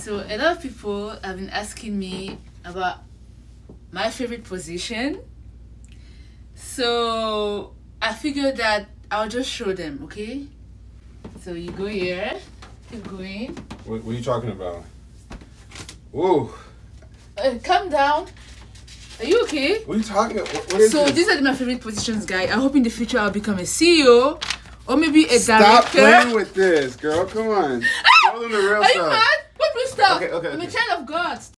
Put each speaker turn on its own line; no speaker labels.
So a lot of people have been asking me about my favorite position. So I figured that I'll just show them, okay? So you go here, keep going.
What, what are you talking about? Whoa.
Uh, calm down. Are you okay?
What are you talking about? What,
So
this?
these are my favorite positions, guy. I hope in the future I'll become a CEO or maybe a
Stop
director.
playing with this, girl. Come on. Show them the real
Are you
stuff.
mad? What will stop?
Okay, okay,
I'm a child of God.